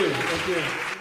you. Thank you.